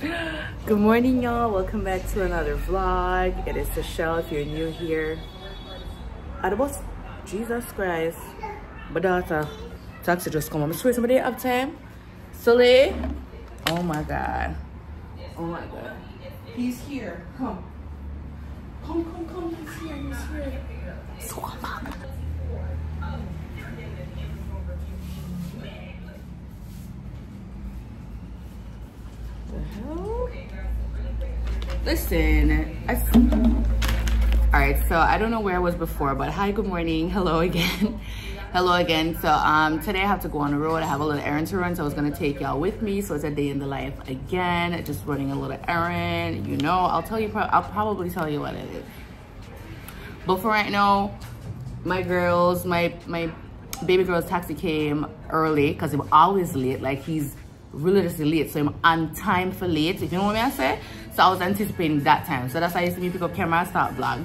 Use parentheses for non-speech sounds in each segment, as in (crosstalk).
(gasps) Good morning, y'all. Welcome back to another vlog. It is Saschel if you're new here. Bus, Jesus Christ. My daughter, taxi just come. I'm sure somebody have time. Sully. Oh my God. Oh my God. He's here. Come. Come, come, come. He's here. He's here. So Listen, I, all right. So I don't know where I was before, but hi, good morning, (laughs) hello again, (laughs) hello again. So um, today I have to go on the road. I have a little errand to run, so I was gonna take y'all with me. So it's a day in the life again, just running a little errand. You know, I'll tell you. I'll probably tell you what it is. But for right now, my girls, my my baby girl's taxi came early because I'm always late. Like he's religiously late, so I'm on time for late. If you know what I say. So I was anticipating that time. So that's why used to me pick up camera and start vlog.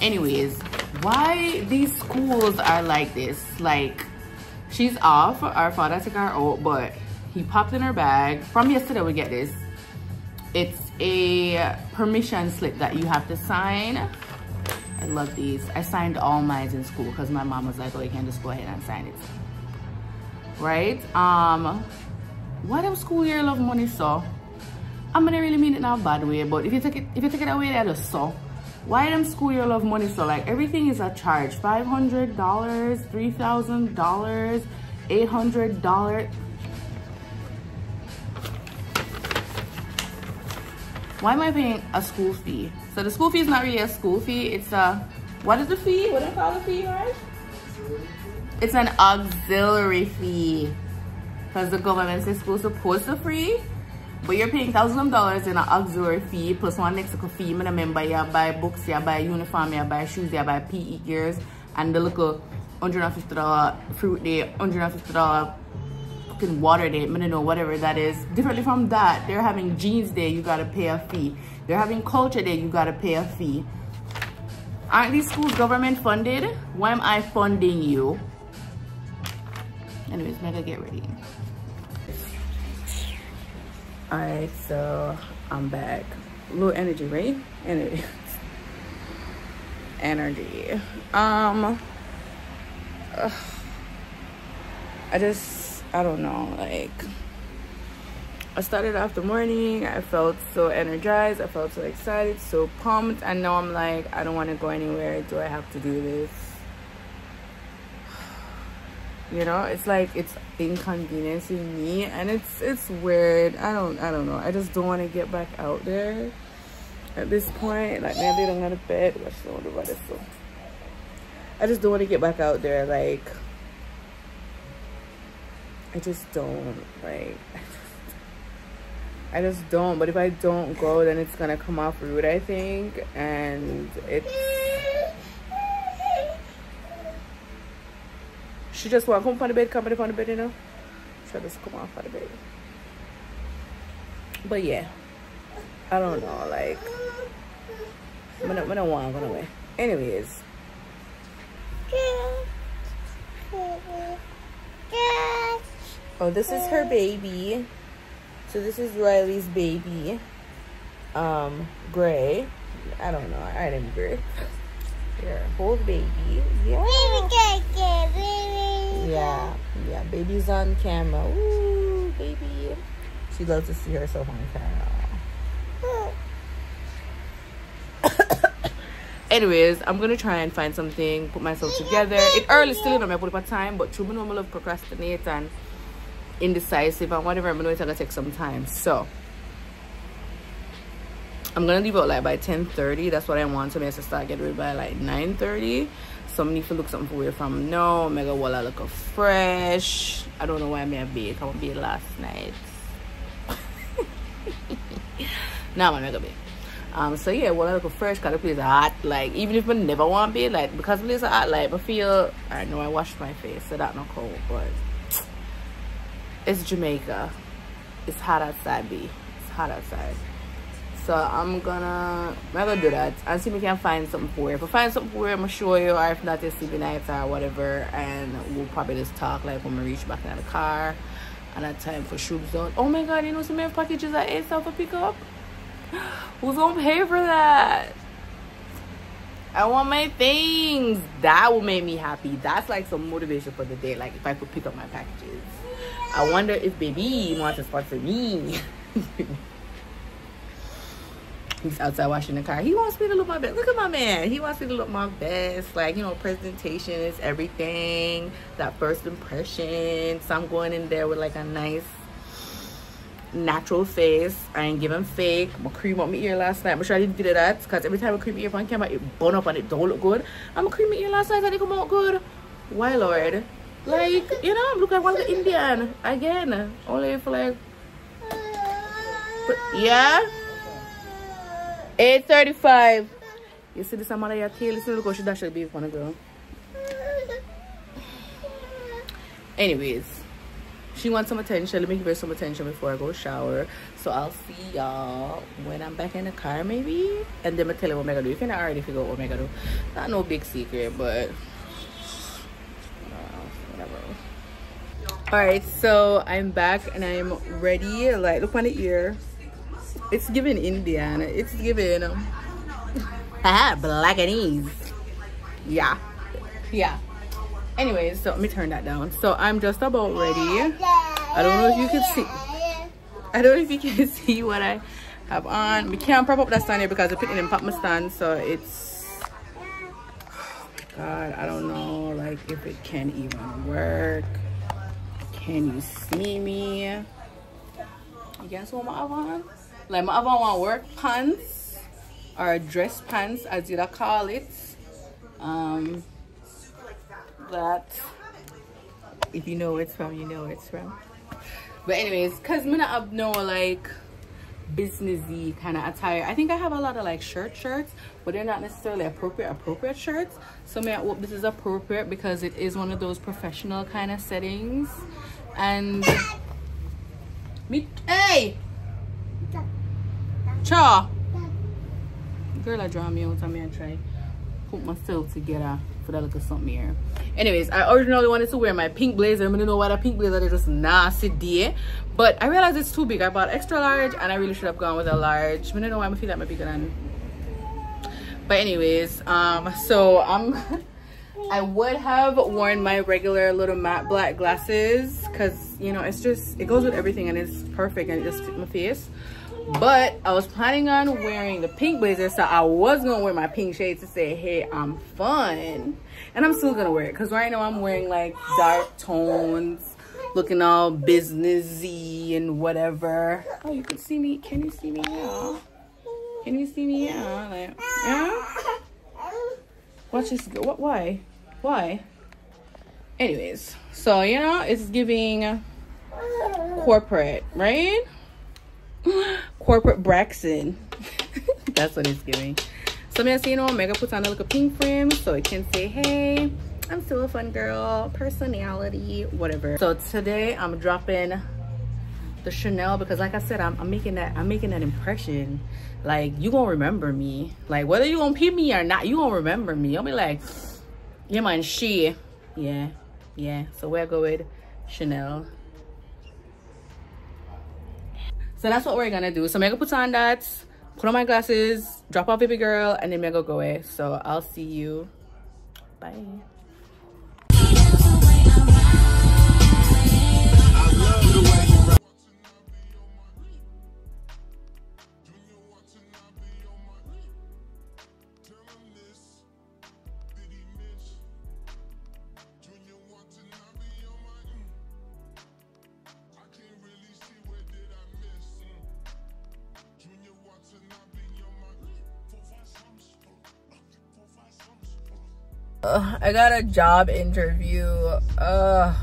Anyways, why these schools are like this? Like, she's off. Our father took her out, but he popped in her bag. From yesterday, we get this. It's a permission slip that you have to sign. I love these. I signed all mine in school because my mom was like, oh, you can just go ahead and sign it. Right? Um, why them school year love money so? I'm gonna really mean it in a bad way, but if you take it if you take it away, that is so. Why them school year love money so? Like everything is a charge. Five hundred dollars, three thousand dollars, eight hundred dollars. Why am I paying a school fee? So the school fee is not really a school fee. It's a what is the fee? What do you call the fee, right? It's an auxiliary fee. Because the government says school's supposed to free but you're paying thousands of dollars in an auxiliary fee plus one extra fee. I remember you buy books, you buy uniform, you buy shoes, you buy PE gears, and the little $150 fruit day, $150 fucking water day, I know, whatever that is. Differently from that, they're having jeans day, you gotta pay a fee. They're having culture day, you gotta pay a fee. Aren't these schools government funded? Why am I funding you? Anyways, gotta get ready all right so i'm back. Low energy right? Energy energy. Um ugh. i just i don't know like i started off the morning i felt so energized i felt so excited so pumped and now i'm like i don't want to go anywhere do i have to do this you know it's like it's inconveniencing me and it's it's weird. I don't i don't know. I just don't want to get back out there at this point. Like maybe i don't go to bed. About this so i just don't want to get back out there like i just don't like I just don't. But if I don't go then it's gonna come off rude I think. And it's She just want come from the bed, come from the bed, you know. She just come off of the bed. But yeah, I don't know, like, I don't, I don't want to go away. Anyways. Oh, this is her baby. So this is Riley's baby. Um, Gray. I don't know. I didn't Gray. Here, hold baby. Yeah. Yeah. Baby's on camera. Ooh, baby. She loves to see herself on camera. (coughs) Anyways, I'm gonna try and find something, put myself together. It early still not my put time, but true normal of procrastinate and indecisive and whatever. I'm gonna it's gonna take some time. So I'm gonna leave out like by 10 30. That's what I want. So I have to start getting ready by like 9 30 some need to look something for where from now. Mega walla look fresh. I don't know why I may have bake. I was be last night. (laughs) nah, gonna be. Um, so yeah, walla look fresh because the place hot. Like, even if I never want to be, like, because the place hot, like, I feel, I know I washed my face, so that not cold, but it's Jamaica. It's hot outside, B. It's hot outside so i'm gonna i'm gonna do that and see if we can find something for you if i find something for you i'm gonna show you or if not it's sleeping nights or whatever and we'll probably just talk like when we reach back in the car and a time for shoes out. Oh my god, you know some packages at ASAP for pick up? (gasps) Who's gonna pay for that? I want my things. That will make me happy. That's like some motivation for the day. Like if I could pick up my packages. I wonder if baby wants to sponsor me. (laughs) He's outside washing the car. He wants me to look my best. Look at my man. He wants me to look my best. Like, you know, presentation is everything. That first impression. So I'm going in there with like a nice natural face. I ain't giving fake. I'm gonna cream up my ear last night. I'm sure I didn't do that because every time I cream my ear on camera, it burn up and it don't look good. I'm gonna cream my ear last night and it come out good. Why, Lord? Like, you know, I'm looking like an Indian again. Only for like, but, yeah. 8.35. You see this amount of your tail? Listen, look how she dash the baby on the girl. Anyways, she wants some attention. Let me give her some attention before I go shower. So I'll see y'all when I'm back in the car maybe. And then I'll tell you what I'm gonna do. You can already figure out what I'm gonna do. Not no big secret, but whatever. all right so i'm back and i'm ready like look on the ear it's giving indian it's giving um, (laughs) blackanese yeah. Yeah. Anyways so let me turn that down. So i'm just about ready. I don't know if you can see. I don't know if you can (laughs) see what i have on. We can't prop up that stand here because i put it in pop my stand so it's oh my god i don't know like if it can even work. Can you see me? You guess what my other Like my other one work pants or dress pants as you call it. Um that if you know where it's from, you know where it's from. But anyways, cause me not have no like businessy kind of attire. I think I have a lot of like shirt shirts, but they're not necessarily appropriate appropriate shirts. So me I hope this is appropriate because it is one of those professional kind of settings and me hey cha. Girl I draw me out time and try put myself together for that look of something here. Anyways I originally wanted to wear my pink blazer. I don't know why the pink blazer is just nasty day but I realized it's too big. I bought extra large and I really should have gone with a large. I don't know why i'm feel that might be good but anyways um so I'm (laughs) I would have worn my regular little matte black glasses because you know it's just it goes with everything and it's perfect and it just fits my face but I was planning on wearing the pink blazer so I was gonna wear my pink shades to say hey I'm fun. And I'm still gonna wear it because right now I'm wearing like dark tones looking all businessy and whatever. Oh you can see me. Can you see me? Now can you see me? Now like yeah. Watch this go what why? Why? Anyways so you know it's giving corporate right corporate braxton. (laughs) That's what it's giving. So gonna you know mega puts on a little pink frame so it can say hey i'm still a fun girl personality whatever. So today i'm dropping the chanel because like i said i'm, I'm making that i'm making that impression. Like you gonna remember me. Like whether you gonna peep me or not you gonna remember me. I'll be like yeah man she. Yeah yeah. So we're going with chanel so that's what we're gonna do. So i'm gonna put on that put on my glasses drop off baby girl and then we're gonna go away. So i'll see you. Bye I got a job interview uh,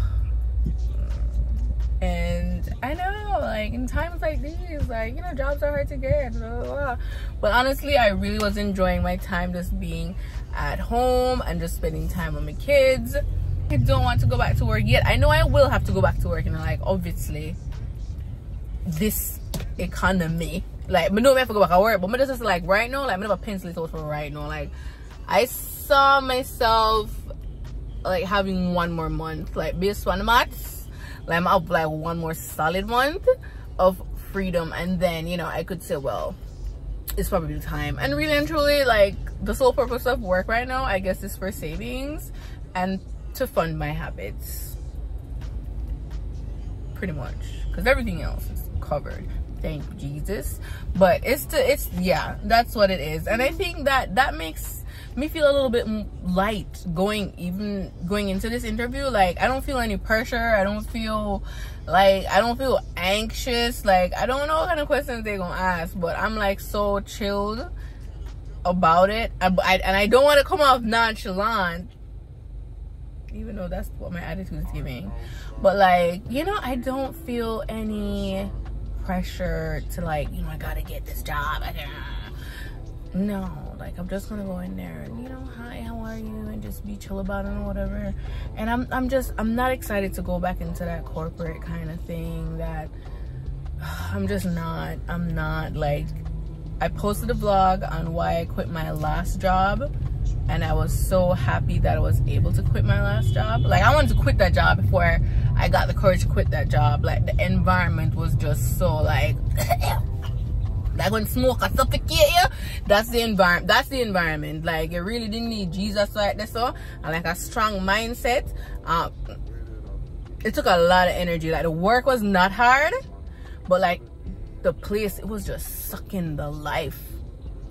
and I know like in times like these like you know jobs are hard to get blah, blah, blah. but honestly I really was enjoying my time just being at home and just spending time with my kids I don't want to go back to work yet I know I will have to go back to work and like obviously this economy like I know I have to go back to work but I'm just like right now like I'm gonna pencil it for right now like I saw myself like having one more month like based on maths like i'm up like one more solid month of freedom. And then you know i could say well it's probably time. And really and truly like the sole purpose of work right now i guess is for savings and to fund my habits. Pretty much. Because everything else is covered. Thank jesus. But it's to it's yeah that's what it is. And i think that that makes me feel a little bit light going even going into this interview. Like i don't feel any pressure. I don't feel like i don't feel anxious. Like i don't know what kind of questions they're gonna ask but i'm like so chilled about it. I, I, and i don't want to come off nonchalant even though that's what my attitude is giving. But like you know i don't feel any pressure to like you know i gotta get this job. No like i'm just gonna go in there and you know hi how are you? And just be chill about it or whatever. And i'm i'm just i'm not excited to go back into that corporate kind of thing that (sighs) i'm just not i'm not like i posted a vlog on why i quit my last job and i was so happy that i was able to quit my last job. Like i wanted to quit that job before i got the courage to quit that job. Like the environment was just so like (clears throat) like when smoke suffocate you that's the environment that's the environment. Like you really didn't need jesus like this so and like a strong mindset um it took a lot of energy. Like the work was not hard but like the place it was just sucking the life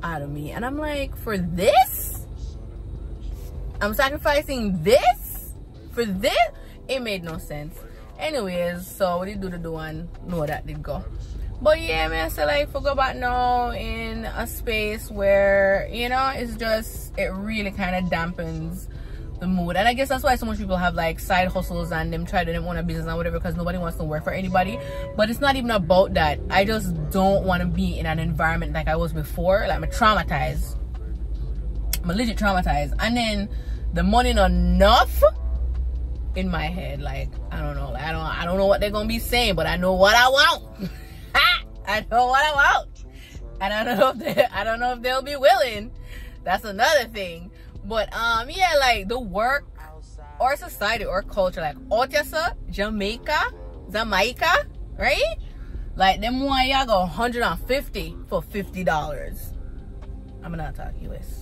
out of me. And i'm like for this? I'm sacrificing this? For this? It made no sense anyways so what did do to do and know that did go. But yeah man so like for go back now in a space where you know it's just it really kind of dampens the mood. And i guess that's why so much people have like side hustles and them try to them own a business and whatever because nobody wants to work for anybody. But it's not even about that. I just don't want to be in an environment like i was before. Like i'm traumatized i'm legit traumatized and then the money not enough in my head like i don't know i don't i don't know what they're gonna be saying but i know what i want (laughs) I know what I want. And I don't know if they (laughs) I don't know if they'll be willing. That's another thing. But um yeah, like the work or society or culture, like Otessa, Jamaica, Jamaica, right? Like them one y'all go 150 for $50. I'm not talking US.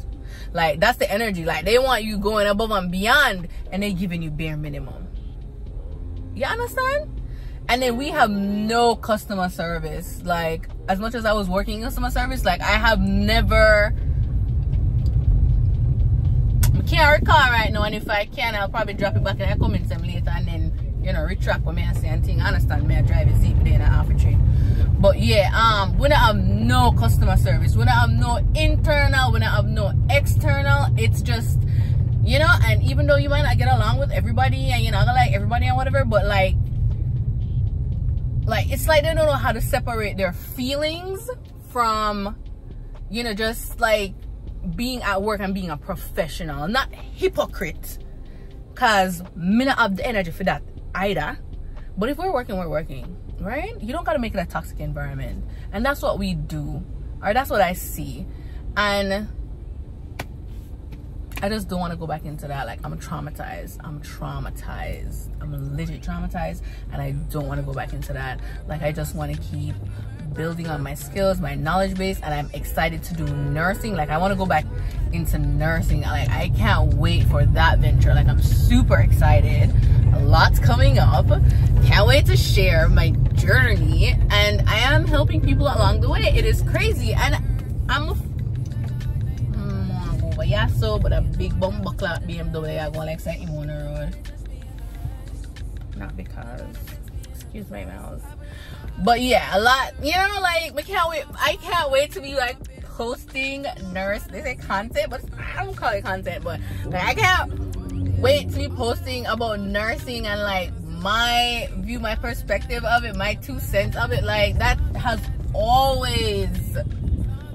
Like that's the energy. Like they want you going above and beyond and they giving you bare minimum. You understand? and then we have no customer service like as much as i was working in customer service like i have never I can't recall right now and if i can i'll probably drop it back in the comments later and then you know retract what me I say and thing I understand me I drive a zip day and a half a trip but yeah um we don't have no customer service when don't have no internal when don't have no external it's just you know and even though you might not get along with everybody and you know like everybody and whatever but like like it's like they don't know how to separate their feelings from you know just like being at work and being a professional not hypocrite. Because me not have the energy for that either. But if we're working we're working right you don't got to make it a toxic environment and that's what we do or that's what i see and I just don't want to go back into that. Like, I'm traumatized. I'm traumatized. I'm legit traumatized. And I don't want to go back into that. Like, I just want to keep building on my skills, my knowledge base. And I'm excited to do nursing. Like, I want to go back into nursing. Like, I can't wait for that venture. Like, I'm super excited. A lot's coming up. Can't wait to share my journey. And I am helping people along the way. It is crazy. And I'm but yeah, so but a big bum buckler BMW I go like say him on the road. Not because excuse my mouth. But yeah, a lot you know like I can't wait I can't wait to be like posting nurse they say content, but I don't call it content, but like, I can't wait to be posting about nursing and like my view, my perspective of it, my two cents of it. Like that has always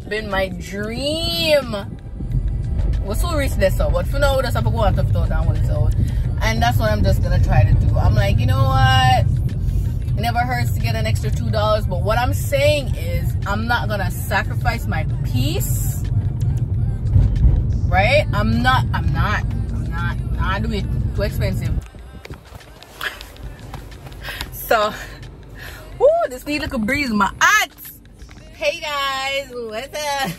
been my dream. We'll still reach this out but for now we just have to go on top out and out. And that's what i'm just gonna try to do. I'm like you know what? It never hurts to get an extra two dollars but what i'm saying is i'm not gonna sacrifice my peace right? I'm not i'm not i'm not not do it too expensive So, woo, this need little breeze my ass. Hey guys, what's up?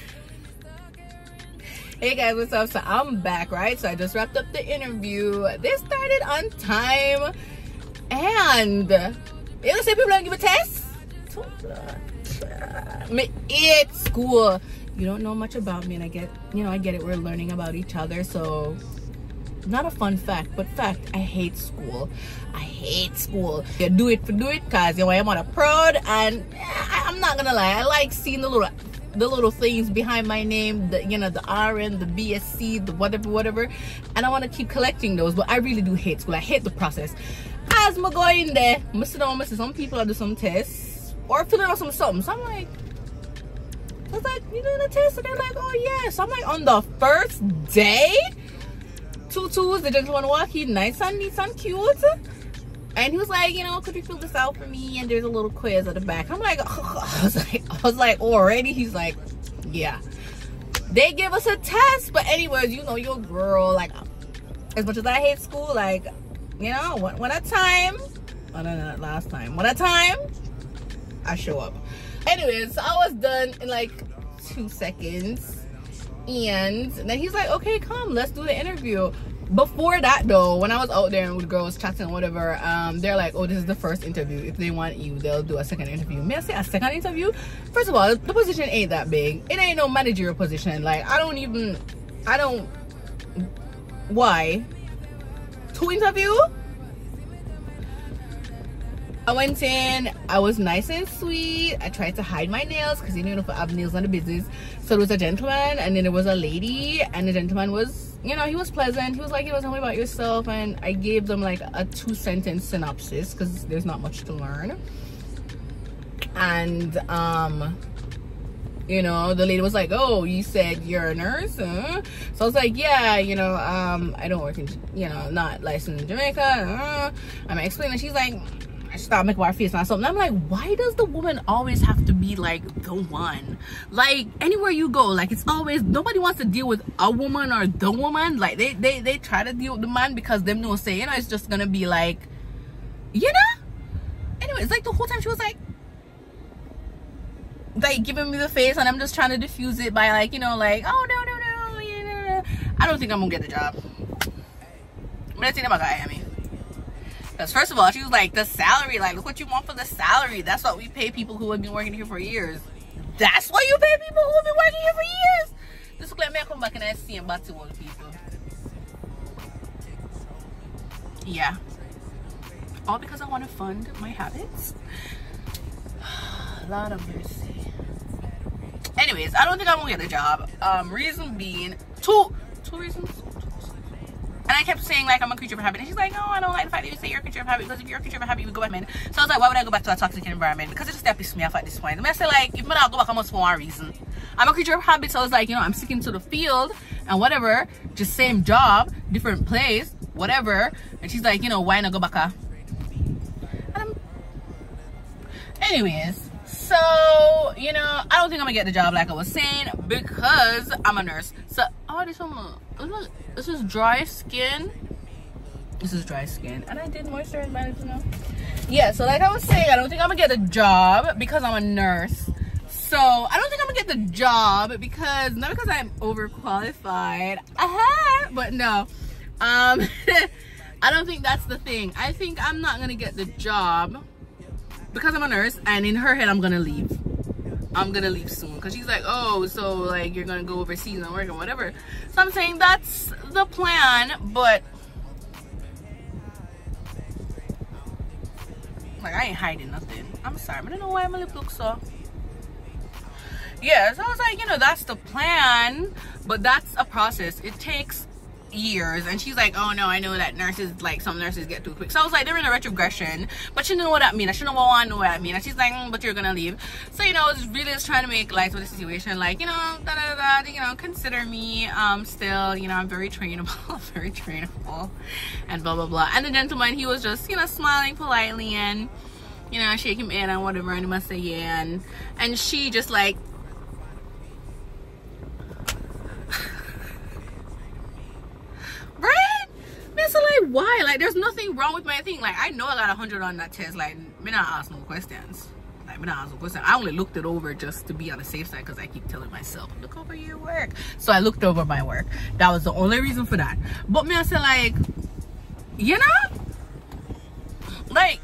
Hey guys, what's up? So I'm back, right? So I just wrapped up the interview. This started on time. And you know say people don't give a test? Me it school. You don't know much about me and I get you know, I get it, we're learning about each other, so not a fun fact, but fact, I hate school. I hate school. You do it for do it cause you know I'm on a proud and I, I'm not gonna lie, I like seeing the little the little things behind my name, the you know, the RN, the BSc, the whatever, whatever. And I want to keep collecting those, but I really do hate school. I hate the process. As I go in there, I sit down, some people are do some tests or filling out some something. So I'm like, I was like, you doing a test? And they're like, oh yeah. So I'm like, on the first day, twos, the gentleman walk in, nice and neat and cute. And he was like, you know, could you fill this out for me? And there's a little quiz at the back. I'm like, oh. (laughs) I was like, I was like, already? He's like, yeah. They give us a test, but anyways, you know, you're a girl. Like, as much as I hate school, like, you know, one, one at a time. Oh, no, no, last time. One at a time, I show up. Anyways, so I was done in like two seconds. And then he's like, okay, come, let's do the interview. Before that though when i was out there with girls chatting whatever um they're like oh this is the first interview. If they want you they'll do a second interview. May i say a second interview? First of all the position ain't that big. It ain't no managerial position. Like i don't even i don't why? Two interview I went in, I was nice and sweet. I tried to hide my nails because you know if I have nails on the business. So there was a gentleman and then there was a lady and the gentleman was, you know, he was pleasant. He was like, you know, tell me about yourself. And I gave them like a two sentence synopsis because there's not much to learn. And, um, you know the lady was like oh you said you're a nurse huh? so i was like yeah you know um i don't work in you know not licensed in jamaica i'm explaining she's like I start making my face or something. I'm like, why does the woman always have to be like the one? Like anywhere you go, like it's always nobody wants to deal with a woman or the woman. Like they they they try to deal with the man because them no say, you know, it's just gonna be like, you know. Anyway, it's like the whole time she was like, like giving me the face, and I'm just trying to diffuse it by like, you know, like, oh no no no, yeah, I don't think I'm gonna get the job. I think about I mean. Because first of all, she was like, the salary, like, look what you want for the salary. That's what we pay people who have been working here for years. That's what you pay people who have been working here for years. This let me come back and I see about two old people. Yeah. All because I want to fund my habits. A lot of mercy. Anyways, I don't think I'm gonna get a job. Um, reason being, two two reasons and I kept saying like I'm a creature of habit. And she's like, no, I don't like the fact that you say you're a creature of habit because if you're a creature of habit, you would go back men. So I was like, why would I go back to a toxic environment? Because it just that pissed me off at this point. Mean, I say like, if I go back, I must for one reason. I'm a creature of habit, so I was like, you know, I'm sticking to the field and whatever, just same job, different place, whatever. And she's like, you know, why not go back? Ah? And I'm... Anyways, so you know, I don't think I'm gonna get the job like I was saying because I'm a nurse. So oh, this one this is dry skin. This is dry skin. And i did moisturize management yeah so like i was saying i don't think i'm gonna get a job because i'm a nurse. So i don't think i'm gonna get the job because not because i'm overqualified. Uh-huh, but no. Um (laughs) i don't think that's the thing. I think i'm not gonna get the job because i'm a nurse and in her head i'm gonna leave I'm gonna leave soon. Because she's like oh so like you're gonna go overseas and work or whatever. So I'm saying that's the plan but like I ain't hiding nothing. I'm sorry I don't know why my lip looks so yeah so I was like you know that's the plan but that's a process. It takes years and she's like oh no i know that nurses like some nurses get too quick. So i was like they're in a retrogression but she didn't know what that mean. I shouldn't want to know what that mean. And she's like mm, but you're gonna leave. So you know i was really just trying to make light with the situation like you know da, da, da, you know consider me um still you know i'm very trainable (laughs) very trainable and blah blah blah. And the gentleman he was just you know smiling politely and you know shaking my hand and whatever and he must say yeah and and she just like why. Like, there's nothing wrong with my thing. Like, I know I got 100 on that test. Like, me not ask no questions. Like, me not ask no questions. I only looked it over just to be on the safe side because I keep telling myself, look over your work. So I looked over my work. That was the only reason for that. But me, I said, like, you know? Like,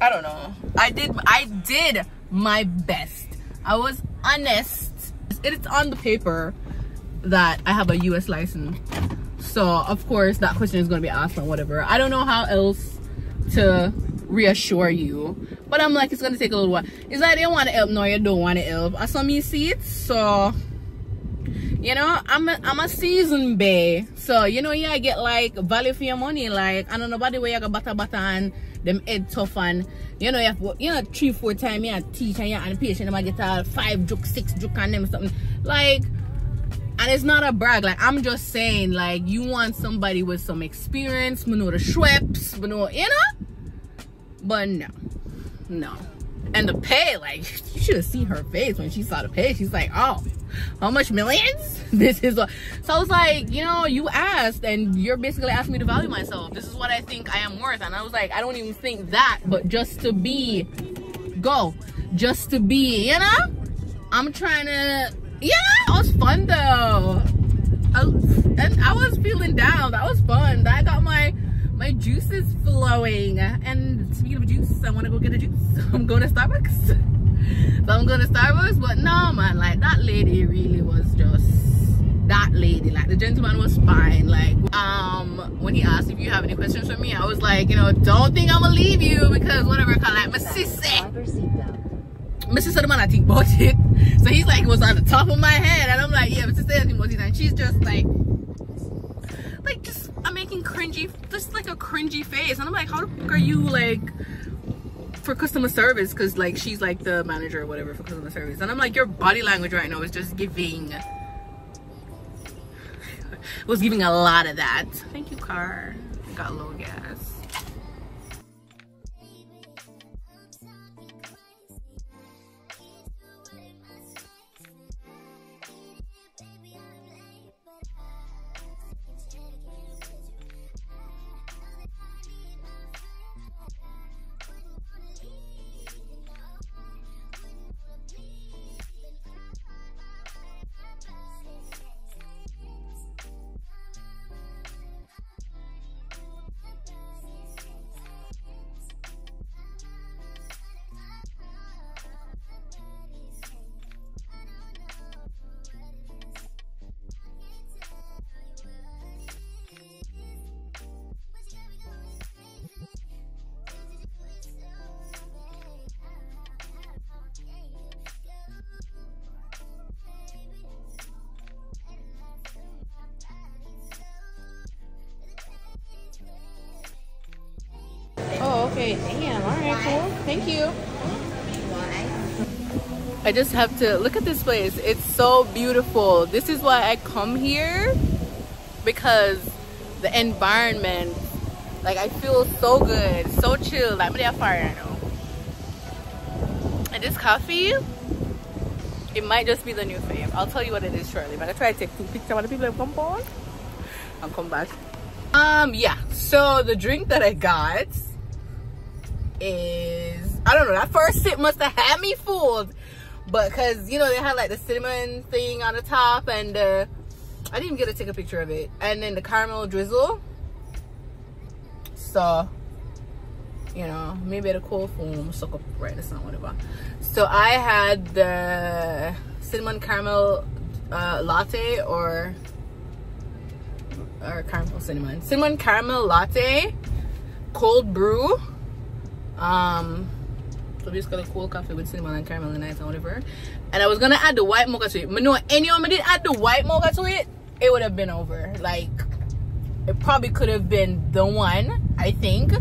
I don't know. I did, I did my best. I was honest. It's on the paper that I have a US license. So of course that question is gonna be asked or whatever. I don't know how else to reassure you. But I'm like, it's gonna take a little while. It's like they want to help, no, you don't want to help. I saw me see it, so you know, I'm a, I'm a season bay. So, you know, yeah, I get like value for your money. Like, I don't know about the way you got butter butter and them head tough and you know, you have, you know, three, four times you teach and you and patient, I get a five joke, six joke and them something. Like, and it's not a brag like i'm just saying like you want somebody with some experience you know the schweppes you know you know? But no no. And the pay like (laughs) you should have seen her face when she saw the pay. She's like oh how much millions? (laughs) This is what so i was like you know you asked and you're basically asking me to value myself. This is what i think i am worth. And i was like i don't even think that but just to be go just to be you know? I'm trying to yeah, it was fun though. I, and I was feeling down. That was fun. I got my my juices flowing. And speaking of juice, I want to go get a juice. (laughs) I'm going to Starbucks. (laughs) so I'm going to Starbucks. But no, man, like that lady really was just that lady. Like the gentleman was fine. Like um when he asked if you have any questions for me, I was like, you know, don't think I'm gonna leave you because whatever. Cause like my sister. Mr. Solomon, I think about it. So he's like, it was on the top of my head. And I'm like, yeah, Mr. Solomon about it. And she's just like, like just I'm making cringy, just like a cringy face. And I'm like, how the fuck are you like for customer service? Cause like she's like the manager or whatever for customer service. And I'm like, your body language right now is just giving, (laughs) was giving a lot of that. Thank you, car. Got a low gas. Damn. All right, cool. Thank you. I just have to look at this place. It's so beautiful. This is why I come here because the environment, like I feel so good, so chill. I'm fire now. And this coffee, it might just be the new fave. I'll tell you what it is shortly. But I try to take two pictures of the people that come on. I'll come back. Um, yeah. So the drink that I got is I don't know that first sip must have had me fooled but because you know they had like the cinnamon thing on the top and uh, I didn't get to take a picture of it. And then the caramel drizzle. So you know maybe the cold foam suck up right the sun whatever. So I had the cinnamon caramel uh, latte or or caramel cinnamon. Cinnamon caramel latte cold brew um so just got a cold coffee with cinnamon and caramel and ice and whatever. And i was gonna add the white mocha to it but no anyone did add the white mocha to it it would have been over. Like it probably could have been the one i think.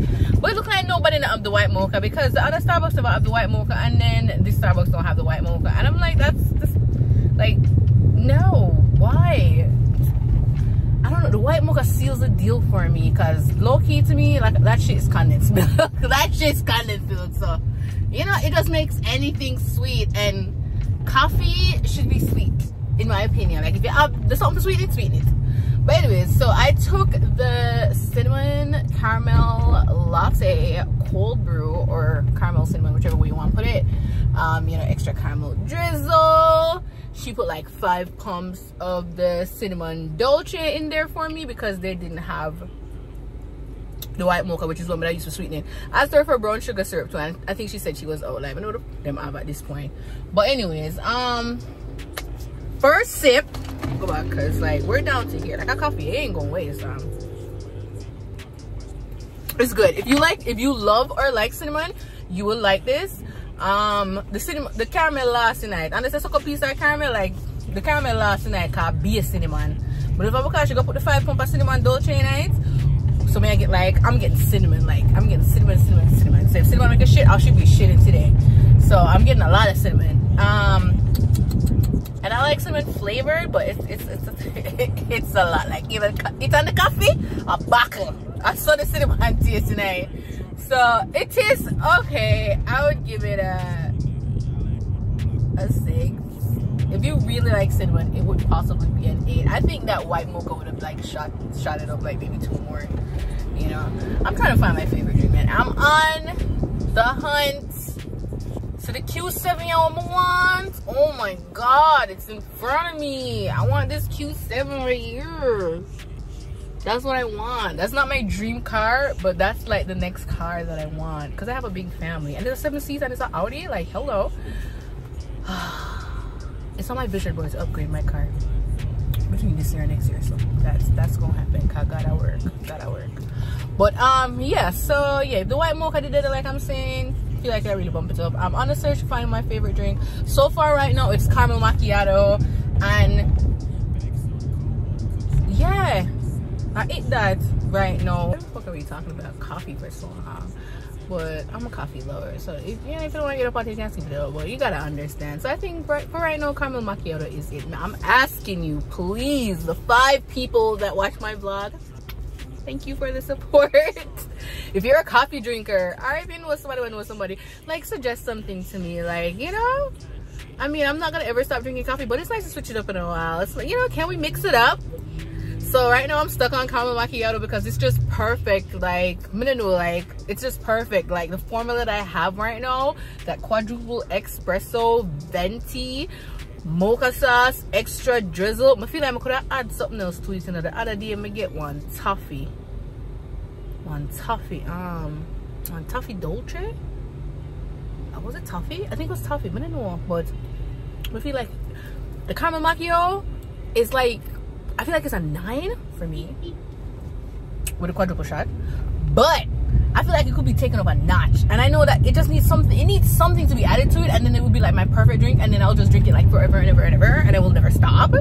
But it looks like nobody have the white mocha because the other starbucks don't have the white mocha and then this starbucks don't have the white mocha. And i'm like that's just like no. Why the white mocha seals the deal for me because low key to me, like that shit is condensed (laughs) milk. that shit is condensed milk. So, you know, it just makes anything sweet and coffee should be sweet, in my opinion. Like if you have there's something sweet it's sweet it. but anyways so i took the cinnamon caramel latte cold brew or caramel cinnamon whichever way you want to put it um you know extra caramel drizzle she put like five pumps of the cinnamon dolce in there for me because they didn't have the white mocha which is what I used for sweetening I asked her for brown sugar syrup too. And I think she said she was out like I know them have at this point. But anyways um first sip go back because like we're down to here. Like a coffee ain't gonna waste um. It's good. If you like if you love or like cinnamon you will like this um the cinnamon the caramel last night. And it's a sucker piece of caramel like the caramel last night can be a cinnamon but if I because you go put the five pump of cinnamon dolce in it so may I get like I'm getting cinnamon like I'm getting cinnamon cinnamon cinnamon. So if cinnamon make a shit I should be shitting today. So I'm getting a lot of cinnamon. Um and I like cinnamon flavored but it's it's it's, (laughs) it's a lot. Like even it's on the coffee a buckle. I saw the cinnamon taste tonight so it tastes okay i would give it a a six. If you really like cinnamon it would possibly be an eight. I think that white mocha would have like shot shot it up like maybe two more you know? I'm trying to find my favorite drink man. I'm on the hunt so the q7 y'all want oh my god it's in front of me. I want this q7 right here that's what I want. That's not my dream car, but that's like the next car that I want because I have a big family. And there's a seven seats and it's an Audi. Like, hello. (sighs) it's on my vision board to upgrade my car between this year and next year. So that's that's gonna happen. I gotta work. Gotta work. But um, yeah. So yeah, the white mocha did it like I'm saying. Feel like I really bump it up. I'm on a search to find my favorite drink. So far, right now, it's caramel macchiato, and yeah I eat that right now. What the fuck are we talking about? Coffee for so long. But I'm a coffee lover. So if, you if you don't want to get up on dance video, but you gotta understand. So I think for, for right now, caramel macchiato is it. Now I'm asking you, please, the five people that watch my vlog, thank you for the support. (laughs) if you're a coffee drinker, or if you know somebody know somebody, like suggest something to me. Like, you know, I mean, I'm not gonna ever stop drinking coffee, but it's nice to switch it up in a while. It's like, you know, can we mix it up? So right now i'm stuck on caramel macchiato because it's just perfect like know like it's just perfect. Like the formula that i have right now that quadruple espresso venti mocha sauce extra drizzle. I feel like i could add something else to it the other day i get one toffee. One toffee um one toffee dolce? Uh, was it toffee? I think it was toffee but i don't know but i feel like the caramel macchiato is like I feel like it's a nine for me with a quadruple shot. But I feel like it could be taken up a notch. And I know that it just needs something, it needs something to be added to it. And then it would be like my perfect drink. And then I'll just drink it like forever and ever and ever. And it will never stop.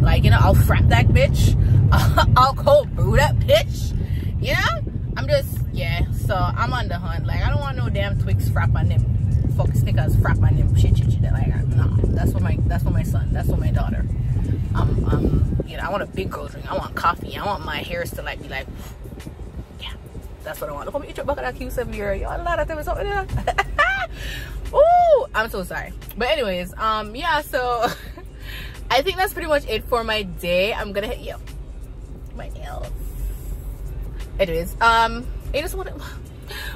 Like, you know, I'll frap that bitch. (laughs) I'll cold brew that bitch. You know? I'm just, yeah. So I'm on the hunt. Like, I don't want no damn Twix frap on them. Fuck Snickers frap on them. Shit, shit, shit. Like, no. That's what my, that's for my son. That's what my daughter. I'm, I'm, you know, I want a big girl drink. I want coffee. I want my hairs to like be like, yeah, that's what I want. Look at me eat your bucket of Q7 euro. Y'all a lot of. Ooh, I'm so sorry. But anyways, um, yeah, so (laughs) I think that's pretty much it for my day. I'm gonna hit you. My nails. Anyways, um, I just want to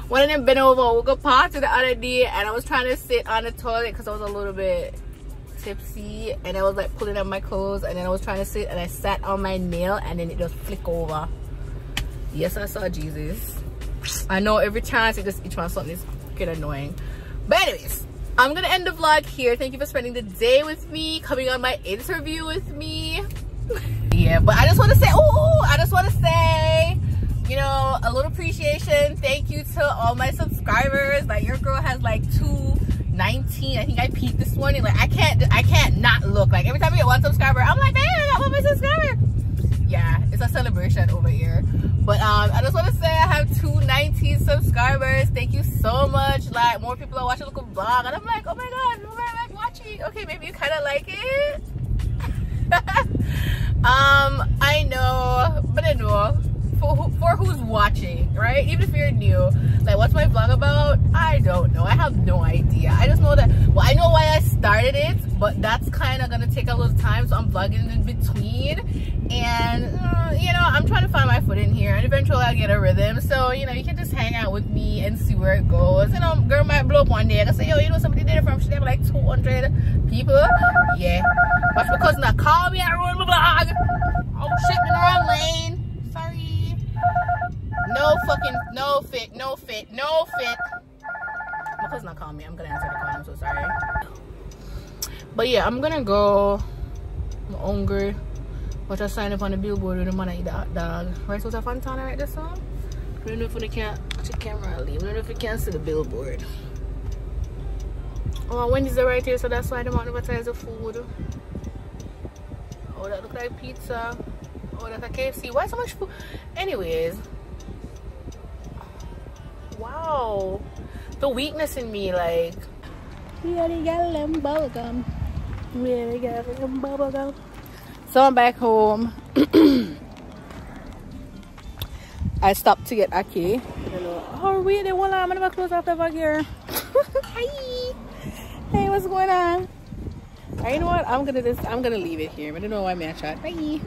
one of them been over woke up party the other day and I was trying to sit on the toilet because I was a little bit tipsy and I was like pulling up my clothes and then I was trying to sit and I sat on my nail and then it just flick over. Yes, I saw Jesus. I know every chance it just each one something is get annoying. But anyways, I'm gonna end the vlog here. Thank you for spending the day with me, coming on my interview with me. yeah, but I just want to say, oh, I just want to say, you know, a little appreciation. Thank you to all my subscribers. Like your girl has like two 19 i think i peaked this morning. Like i can't i can't not look. Like every time i get one subscriber i'm like man i got one subscriber. Yeah it's a celebration over here. But um i just want to say i have 219 subscribers. Thank you so much. Like more people are watching local vlog and i'm like oh my god nobody like watching. Okay maybe you kind of like it. (laughs) Um i know but i know for for who's watching, right? Even if you're new, like what's my vlog about? I don't know. I have no idea. I just know that. Well, I know why I started it, but that's kind of gonna take a little time, so I'm vlogging in between. And uh, you know, I'm trying to find my foot in here, and eventually I'll get a rhythm. So you know, you can just hang out with me and see where it goes. You know, girl might blow up one day. I can say, yo, you know somebody did it from? She have like 200 people. Yeah, but because now call me and ruin my vlog. Oh shit, in the wrong lane. No fucking, no fit, no fit, no fit. My cousin not call me. I'm gonna answer the call. I'm so sorry. But yeah, I'm gonna go. I'm hungry. But I signed up on the billboard with the man eat that dog. Right, so it's a Fontana right this song? I don't know if we can the camera leave. I don't know if you can see the billboard. Oh, Wendy's are right here, so that's why want to advertise the food. Oh, that look like pizza. Oh, that's a KFC. Why so much food? Anyways. Wow. The weakness in me, like. We already got them bubblegum. We already got them bubblegum. So I'm back home. (clears throat) I stopped to get a key. Oh, wait, they won't I'm gonna close off the bag here. (laughs) Hi. Hey, what's going on? You know what? I'm gonna just I'm gonna leave it here. I don't know why I'm at chat. Bye.